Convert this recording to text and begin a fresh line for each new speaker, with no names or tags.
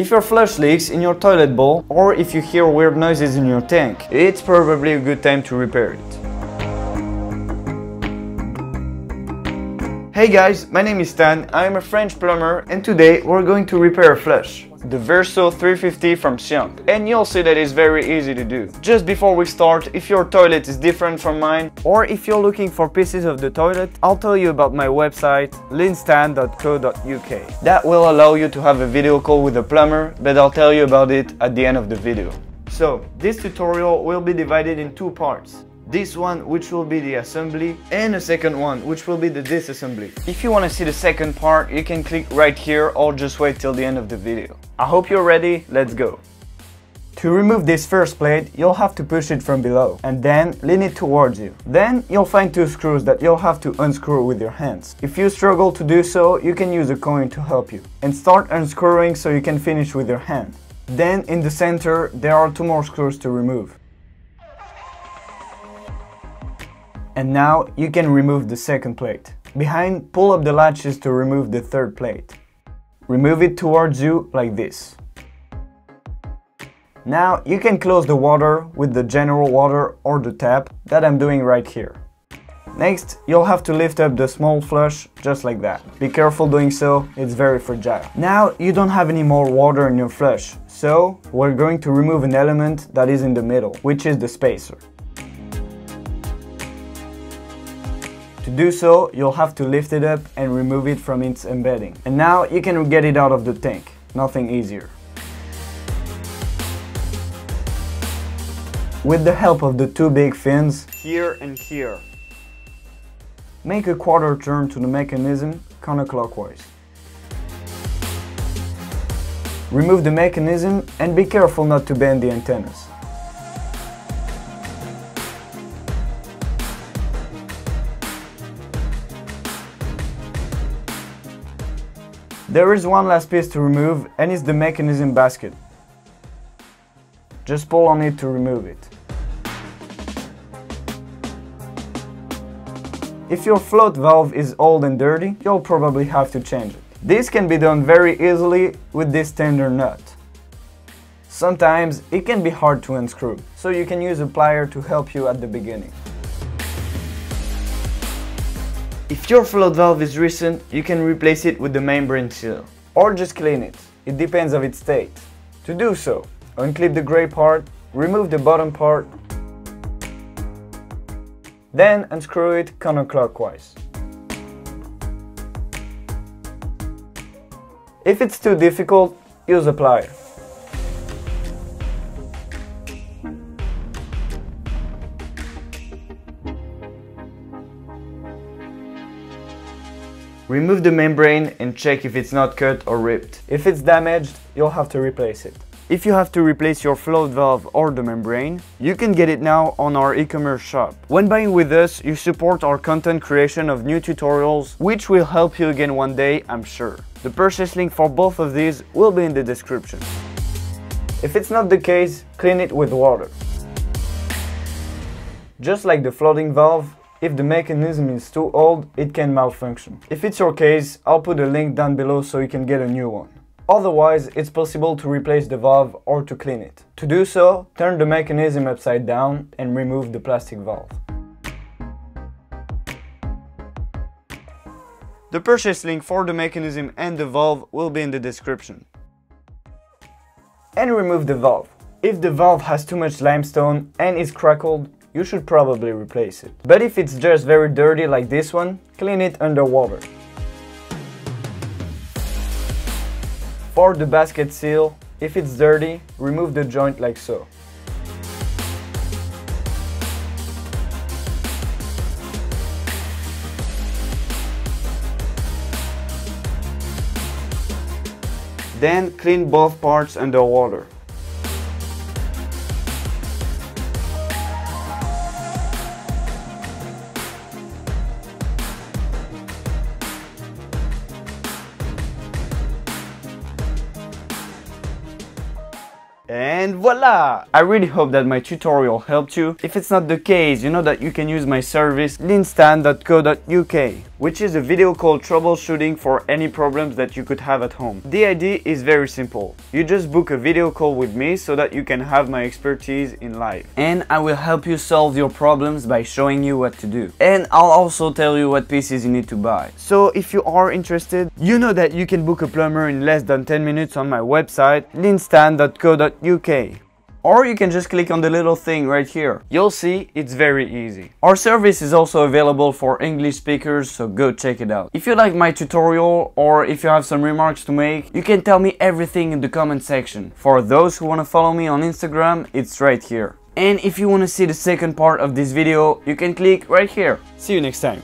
If your flush leaks in your toilet bowl or if you hear weird noises in your tank, it's probably a good time to repair it. Hey guys, my name is Stan, I am a French plumber and today we're going to repair a flush the Verso 350 from Siamp. And you'll see that it's very easy to do. Just before we start, if your toilet is different from mine, or if you're looking for pieces of the toilet, I'll tell you about my website, linstan.co.uk. That will allow you to have a video call with a plumber, but I'll tell you about it at the end of the video. So, this tutorial will be divided in two parts this one which will be the assembly and a second one which will be the disassembly. If you want to see the second part you can click right here or just wait till the end of the video. I hope you're ready, let's go. To remove this first plate, you'll have to push it from below and then lean it towards you. Then you'll find two screws that you'll have to unscrew with your hands. If you struggle to do so, you can use a coin to help you. And start unscrewing so you can finish with your hand. Then in the center, there are two more screws to remove. And now you can remove the second plate. Behind, pull up the latches to remove the third plate. Remove it towards you like this. Now you can close the water with the general water or the tap that I'm doing right here. Next, you'll have to lift up the small flush just like that. Be careful doing so, it's very fragile. Now you don't have any more water in your flush, so we're going to remove an element that is in the middle, which is the spacer. To do so, you'll have to lift it up and remove it from its embedding. And now you can get it out of the tank. Nothing easier. With the help of the two big fins, here and here, make a quarter turn to the mechanism counterclockwise. Remove the mechanism and be careful not to bend the antennas. There is one last piece to remove and it's the mechanism basket. Just pull on it to remove it. If your float valve is old and dirty, you'll probably have to change it. This can be done very easily with this tender nut. Sometimes it can be hard to unscrew, so you can use a plier to help you at the beginning. If your float valve is recent, you can replace it with the membrane seal. Or just clean it. It depends of its state. To do so, unclip the gray part, remove the bottom part, then unscrew it counterclockwise. If it's too difficult, use a plier. Remove the membrane and check if it's not cut or ripped. If it's damaged, you'll have to replace it. If you have to replace your float valve or the membrane, you can get it now on our e-commerce shop. When buying with us, you support our content creation of new tutorials, which will help you again one day, I'm sure. The purchase link for both of these will be in the description. If it's not the case, clean it with water. Just like the floating valve, if the mechanism is too old, it can malfunction. If it's your case, I'll put a link down below so you can get a new one. Otherwise, it's possible to replace the valve or to clean it. To do so, turn the mechanism upside down and remove the plastic valve. The purchase link for the mechanism and the valve will be in the description. And remove the valve. If the valve has too much limestone and is crackled, you should probably replace it. But if it's just very dirty like this one, clean it underwater. For the basket seal, if it's dirty, remove the joint like so. Then clean both parts underwater. And voila! I really hope that my tutorial helped you. If it's not the case, you know that you can use my service linstan.co.uk which is a video call troubleshooting for any problems that you could have at home. The idea is very simple. You just book a video call with me so that you can have my expertise in live. And I will help you solve your problems by showing you what to do. And I'll also tell you what pieces you need to buy. So if you are interested, you know that you can book a plumber in less than 10 minutes on my website linstan.co.uk or you can just click on the little thing right here. You'll see it's very easy. Our service is also available for English speakers, so go check it out. If you like my tutorial or if you have some remarks to make, you can tell me everything in the comment section. For those who want to follow me on Instagram, it's right here. And if you want to see the second part of this video, you can click right here. See you next time.